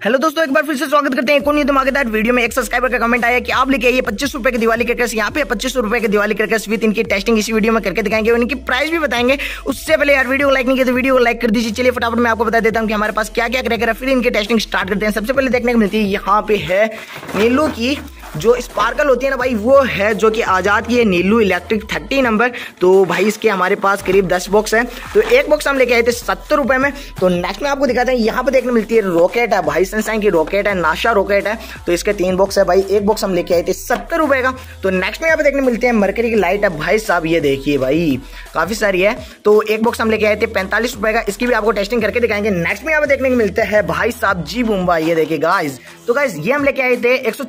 Hello दोस्तों, एक बार फिर से स्वागत करते हैं कौन धमाकेदार वीडियो में। एक सब्सक्राइबर का कमेंट आया कि आप लिखे आइए पच्चीस रुपए की दिवाली करके यहाँ पे, पच्चीस रुपए की दिवाली करके विद इनकी टेस्टिंग इसी वीडियो में करके दिखाएँगे और इनकी प्राइस भी बताएँगे। उससे पहले यार वीडियो को लाइक नहीं किया तो वीडियो को लाइक कर दीजिए। चलिए फटाफट मैं आपको बता देता हूँ कि हमारे पास क्या क्या क्रैकर है। फिर इनकी टेस्टिंग स्टार्ट करते हैं। सबसे पहले देखने को मिलती है यहाँ पे है नीलू की जो स्पार्कल होती है ना भाई, वो है जो कि आज़ाद की है नीलू इलेक्ट्रिक थर्टी नंबर। तो भाई, इसके हमारे पास करीब दस बॉक्स है। तो एक बॉक्स हम लेके आए थे सत्तर रुपए में। तो नेक्स्ट में आपको दिखाते हैं, यहाँ पर देखने मिलती है रॉकेट है, भाई सनसाइन की रॉकेट है नाशा रॉकेट है। तो इसके तीन बॉक्स है भाई, एक बॉक्स हम लेके आए थे सत्तर रुपए का। तो नेक्स्ट में यहाँ पे देखने मिलते हैं मरकरी की लाइट है। भाई साहब, ये देखिए भाई, काफ़ी सारी है। तो एक बॉक्स हम लेके आए थे पैंतालीस रुपए का। इसकी भी आपको टेस्टिंग करके दिखाएँगे। नेक्स्ट में यहाँ पे देखने को मिलता है भाई साहब, जी बुम्बा ये देखिए गाइज़ तो गाइज़ ये हम लेके आए थे एक सौ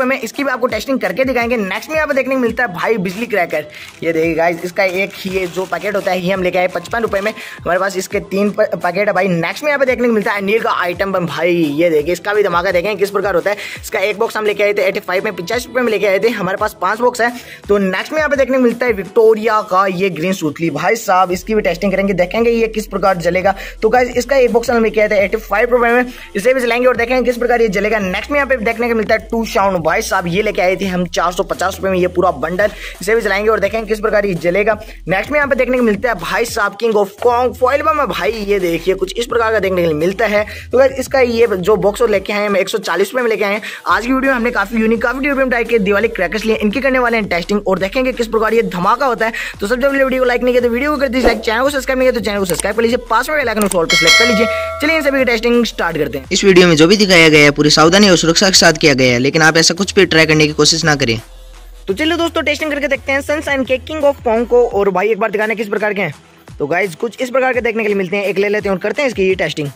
में। इसकी भी आपको टेस्टिंग करके दिखाएँगे। नेक्स्ट में पे देखने को मिलता है भाई बिजली क्रैकर। ये देखिए गाइस इसका एक ही जो पैकेट होता है, ये हम लेके आए पचपन रुपए में। हमारे पास इसके तीन पैकेट है भाई। नेक्स्ट में यहाँ पे देखने को मिलता है नील का आइटम बम। भाई, ये देखिए, इसका भी धमाका देखें किस प्रकार होता है। इसका एक बॉक्स हम लेके आए थे एटी फाइव में पचास रुपए में लेके आए थे। हमारे पास पाँच बॉक्स है। तो नेक्स्ट में यहाँ पे देखने को मिलता है विक्टोरिया का ये ग्रीन सूतली। भाई साहब, इसकी भी टेस्टिंग करेंगे, देखेंगे ये किस प्रकार जलेगा। तो गाइज़ इसका एक बॉक्स हम लेके आए थे एटी फाइव रुपए में। इसे भी जलाएँगे और देखेंगे किस प्रकार ये जलेगा। नेक्स्ट में यहाँ पे देखने को मिलता है टू साउंड भाई साहब ये लेके आए थे हम चार सौ में ये पूरा बंडल, इसे भी चलाएँगे और देखेंगे किस प्रकार ये जलेगा। नेक्स्ट में यहाँ पे देखने को मिलता है भाई साहब king of Kong foil bomb भाई ये देखिए, कुछ इस प्रकार का देखने के लिए मिलता है। तो इसका ये जो बॉक्स लेके आए एक सौ में लेके आए हैं। आज की वीडियो में हमने काफ़ी यूनिक काफ़ी डिफरेंट टाइप के दिवाली क्रैकर्स लिए इनके करने वाले हैं टेस्टिंग और देखेंगे किस प्रकार ये धमाका होता है। तो सबसे पहले वीडियो को लाइक नहीं किया तो वीडियो को कर दीजिए लाइक चैनल को सब्सक्राइब नहीं किया तो चैनल को सब्सक्राइब कर लीजिए। पास में लाइकन को सेलेक्ट कर लीजिए। चलिए इन सभी टेस्टिंग स्टार्ट करते हैं। इस वीडियो में जो भी दिखाया गया है, पूरी सावधानी और सुरक्षा के साथ किया गया है, लेकिन आप ऐसा कुछ भी ट्राई करने की कोशिश ना करें। तो चलिए दोस्तों टेस्टिंग करके देखते हैं। सनसाइन के किंग ऑफ़ पोंग को और भाई एक बार दिखाने किस प्रकार के हैं। तो गाइज़ कुछ इस प्रकार के देखने के लिए मिलते हैं। एक ले लेते हैं और करते हैं इसकी ये टेस्टिंग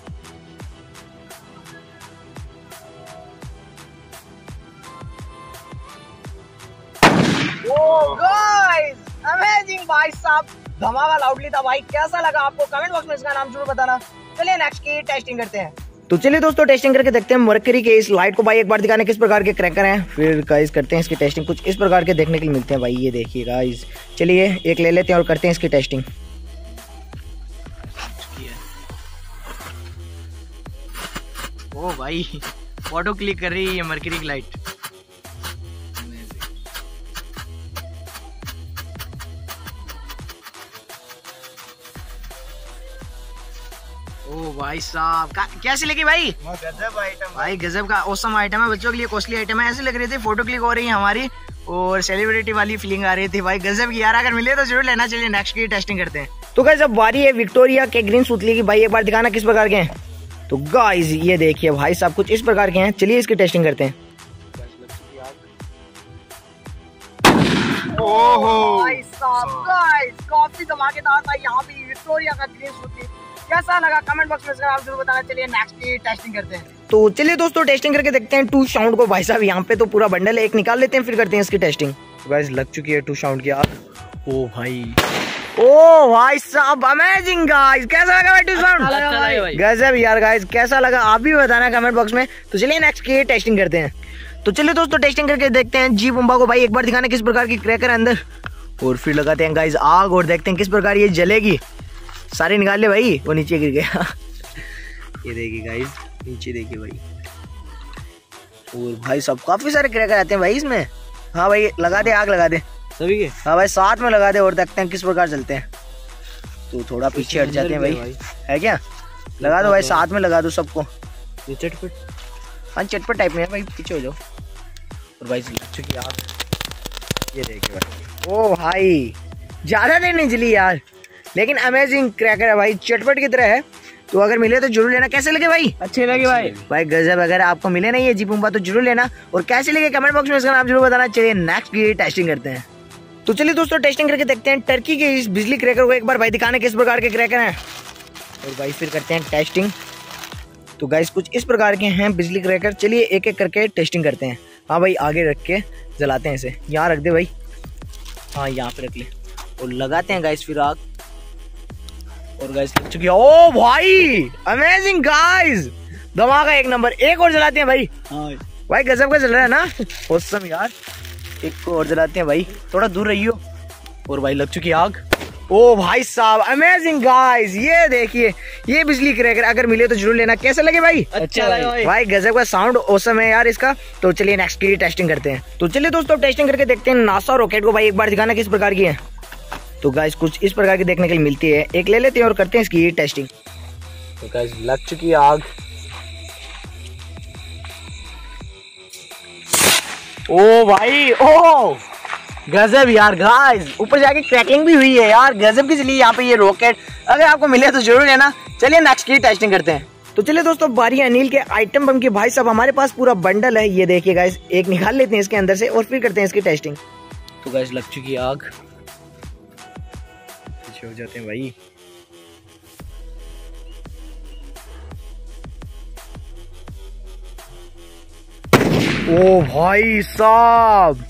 अमेजिंग भाई साहब। धमाका लाउडली था भाई। कैसा लगा आपको? कमेंट बॉक्स में इसका नाम ज़रूर बताना। चलिए नेक्स्ट की टेस्टिंग करते हैं। तो चलिए दोस्तों टेस्टिंग करके देखते हैं मरकरी के इस लाइट को भाई, एक बार दिखाने किस प्रकार के क्रैकर हैं। फिर गाइस करते हैं इसकी टेस्टिंग कुछ इस प्रकार के देखने के लिए मिलते हैं भाई, ये देखिए गाइस चलिए, एक ले लेते हैं और करते हैं इसकी टेस्टिंग ओ भाई फ़ोटो क्लिक कर रही है मरकरी की लाइट भाई साहब कैसी लगी भाई? गजब आइटम भाई गजब का औसम आइटम है। बच्चों के लिए कॉस्टली आइटम है। ऐसे लग रही थी फ़ोटो क्लिक हो रही है हमारी और सेलिब्रिटी वाली फीलिंग आ रही थी। भाई गजब की यार अगर मिले तो ज़रूर लेना। चलिए नेक्स्ट की टेस्टिंग करते हैं। तो गाइस अब बारी है विक्टोरिया के ग्रीन सूतली की। भाई एक बार दिखाना किस प्रकार के हैं। तो गाइस ये देखिए भाई साहब कुछ इस प्रकार के हैं। चलिए इसकी टेस्टिंग करते हैं। ओहो। भाई साहब गाइस काफ़ी धमाकेदार था यहाँ पे विक्टोरिया का ग्रीन सूतली कैसा लगा? कमेंट बॉक्स में आप ज़रूर बताना। चलिए नेक्स्ट की टेस्टिंग करते हैं। तो चलिए दोस्तों टेस्टिंग करके देखते हैं टू साउंड को। भाई साहब यहाँ पे तो पूरा बंडल है। एक निकाल लेते हैं फिर करते हैं इसकी टेस्टिंग तो गाइस लग चुकी है टू साउंड की आग। ओ भाई। ओ भाई साहब अमेजिंग गाइस कैसा लगा भाई टू साउंड गजब यार गाइस कैसा लगा? आप भी बताना कमेंट बॉक्स में। तो चलिए नेक्स्ट की टेस्टिंग करते हैं। तो चलिए दोस्तों टेस्टिंग करके देखते हैं। जी बुम्बा को भाई एक बार दिखाना किस प्रकार की क्रैकर अंदर। और फिर लगाते हैं गाइस आग और देखते हैं किस प्रकार ये जलेगी। सारे निकाल ले भाई वो नीचे गिर गया। ये देखिए गाइस नीचे देखिए भाई। और भाई सब काफ़ी सारे क्रैकर आते हैं भाई इसमें। हाँ भाई लगा दे आग लगा दे। सभी के? हाँ भाई साथ में लगा दे और देखते हैं किस प्रकार चलते हैं। तो थोड़ा पीछे हट जाते हैं भाई, भाई है क्या? लगा दो भाई साथ में लगा दो सबको। चटपट। हाँ चटपट टाइप में भाई पीछे हो जाओ। और भाई चुकी आग। ये देखिए भाई। ओ भाई ज़्यादा नहीं निकली यार। लेकिन अमेजिंग क्रैकर है भाई चटपट की तरह है। तो अगर मिले तो ज़रूर लेना। कैसे लगे भाई? अच्छे लगे भाई। भाई गजब अगर आपको मिले नहीं है जीपुम्बा तो ज़रूर लेना। और कैसे लगे कमेंट बॉक्स में इसका नाम ज़रूर बताना। चाहिए नेक्स्ट की टेस्टिंग करते हैं। तो चलिए दोस्तों टेस्टिंग करके देखते हैं टर्की के इस बिजली क्रैकर को एक बार भाई दिखाने किस प्रकार के क्रैकर हैं। और भाई फिर करते हैं टेस्टिंग तो गाइस कुछ इस प्रकार के हैं बिजली क्रैकर चलिए एक एक करके टेस्टिंग करते हैं। हाँ भाई आगे रख के जलाते हैं इसे। यहाँ रख दे भाई। हाँ यहाँ पे रख ले। और लगाते हैं गाइस फिर आग। और गाइस लग चुकी है। ओ भाई अमेजिंग गाइस धमाका एक नंबर एक और जलाते हैं भाई। हाँ। भाई गजब का चल रहा है ना? औसम यार। एक को और जलाते हैं भाई। थोड़ा दूर रहियो। और भाई लग चुकी आग। ओ भाई साहब अमेजिंग गाइस ये देखिए ये बिजली क्रैकर अगर मिले तो ज़रूर लेना। कैसे लगे भाई? अच्छा लगा भाई। भाई गजब का साउंड औसम है यार इसका। तो चलिए नेक्स्ट के लिए टेस्टिंग करते हैं। तो चलिए दोस्तों टेस्टिंग करके देखते हैं नासा रॉकेट को भाई एक बार दिखाना किस प्रकार की है। तो गाइस कुछ इस प्रकार की देखने के लिए मिलती है। एक ले लेते हैं और करते हैं इसकी टेस्टिंग तो गाइस लग चुकी है आग। ओ भाई ओ! गजब यार गाइस ऊपर जाके क्रैकिंग भी हुई है यार। गजब की चलिए यहाँ पे ये रॉकेट अगर आपको मिले तो ज़रूर लेना। चलिए नेक्स्ट की टेस्टिंग करते हैं। तो चलिए दोस्तों बारी अनिल के आइटम बम की। भाई साहब हमारे पास पूरा बंडल है। ये देखिए गाइस एक निकाल लेते हैं इसके अंदर से और फिर करते हैं इसकी टेस्टिंग तो गाइस लग चुकी आग। हो जाते हैं भाई। ओ भाई साहब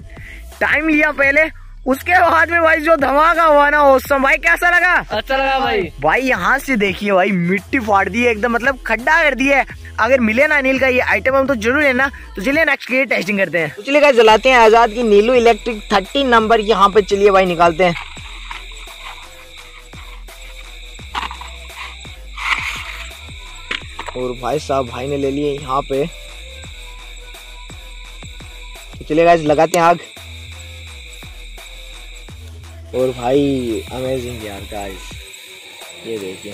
टाइम लिया पहले। उसके बाद में भाई जो धमाका हुआ ना उस समय भाई कैसा लगा? अच्छा लगा भाई। भाई यहाँ से देखिए भाई मिट्टी फाड़ दी है एकदम मतलब खड्डा कर दिया है। अगर मिले ना अनिल का ये आइटम हम तो ज़रूर लेना। तो चलिए नेक्स्ट की टेस्टिंग करते हैं। तो चलिए जलाते हैं आज़ाद की नीलू इलेक्ट्रिक थर्टी नंबर यहाँ पे चलिए भाई निकालते हैं। और भाई साहब, भाई ने ले लिए यहाँ पे। तो चलिए गाइस लगाते हैं आग। और भाई अमेजिंग यार गाइस ये देखिए।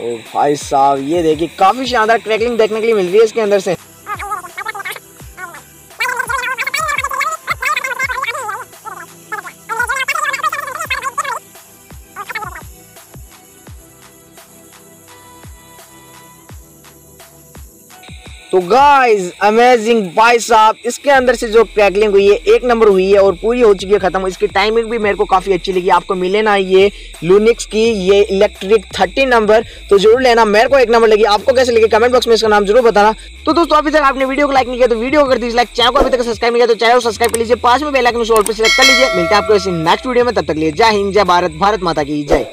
ओ भाई साहब, ये देखिए, काफ़ी शानदार क्रैकलिंग देखने के लिए मिल रही है इसके अंदर से। तो गाइस अमेजिंग भाई साहब, इसके अंदर से जो क्रैकलिंग हुई है, एक नंबर हुई है और पूरी हो चुकी है खत्म। इसकी टाइमिंग भी मेरे को काफ़ी अच्छी लगी। आपको मिले ना ये लूनिक्स की ये इलेक्ट्रिक थर्टी नंबर तो ज़रूर लेना। मेरे को एक नंबर लगी। आपको कैसे लगी? कमेंट बॉक्स में इसका नाम ज़रूर बताना। तो दोस्तों, अभी तक आपने वीडियो को लाइक नहीं किया तो वीडियो कर दीजिए लाइक चैनल को अभी तक सब्सक्राइब नहीं किया तो चैनल सब्सक्राइब कर लीजिए। पास में बेल आइकन को पर सिलेक्ट कर लीजिए। मिलते हैं आपको नेक्स्ट वीडियो में। तब तक लिए जय हिंद, जय भारत भारत माता की जय।